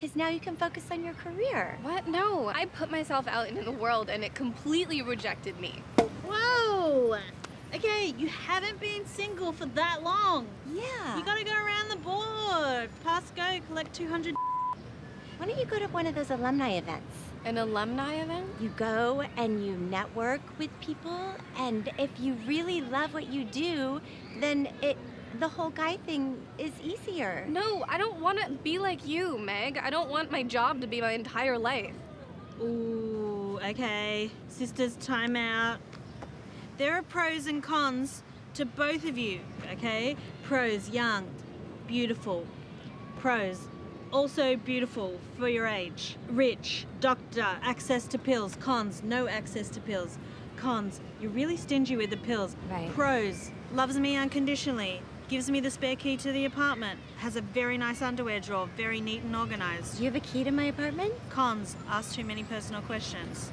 Because now you can focus on your career. What? No. I put myself out into the world and it completely rejected me. Whoa! Okay, you haven't been single for that long. Yeah. You gotta go around the board. Pass go, collect 200. Why don't you go to one of those alumni events? An alumni event? You go and you network with people, and if you really love what you do, then it the whole guy thing is easier. No, I don't want to be like you, Meg. I don't want my job to be my entire life. Ooh, okay. Sisters, time out. There are pros and cons to both of you, okay? Pros, young, beautiful. Pros, also beautiful for your age. Rich, doctor, access to pills. Cons, no access to pills. Cons, you're really stingy with the pills. Right. Pros, loves me unconditionally. Gives me the spare key to the apartment. Has a very nice underwear drawer, very neat and organized. Do you have a key to my apartment? Cons, ask too many personal questions.